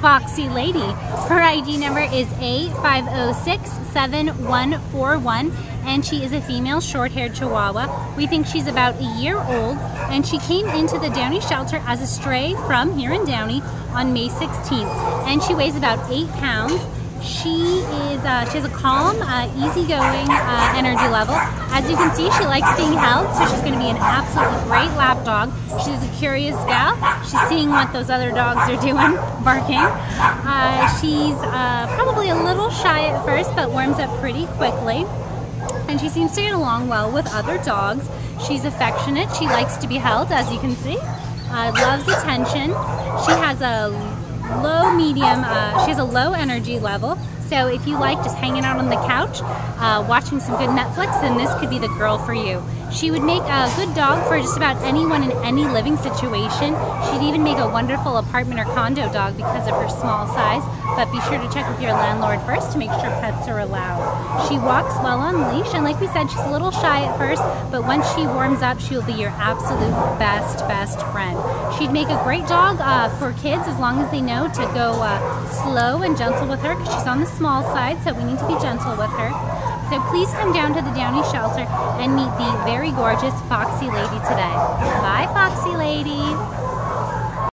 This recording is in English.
Foxy Lady. Her ID number is A5067141 and she is a female short-haired Chihuahua. We think she's about a year old and she came into the Downey shelter as a stray from here in Downey on May 16th and she weighs about 8 pounds. She is uh, she has a calm, uh, easygoing uh, energy level. As you can see, she likes being held, so she's going to be an absolutely great lap dog. She's a curious gal. She's seeing what those other dogs are doing, barking. Uh, she's uh, probably a little shy at first, but warms up pretty quickly. And she seems to get along well with other dogs. She's affectionate. She likes to be held, as you can see. Uh, loves attention. She has a low medium, uh, she has a low energy level. So if you like just hanging out on the couch, uh, watching some good Netflix, then this could be the girl for you. She would make a good dog for just about anyone in any living situation. She'd even make a wonderful apartment or condo dog because of her small size, but be sure to check with your landlord first to make sure pets are allowed. She walks well on leash, and like we said, she's a little shy at first, but once she warms up, she'll be your absolute best, best friend. She'd make a great dog uh, for kids as long as they know to go uh, slow and gentle with her because she's on the small side, so we need to be gentle with her. So please come down to the Downey shelter and meet the very gorgeous Foxy Lady today. Bye, Foxy Lady.